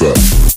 set.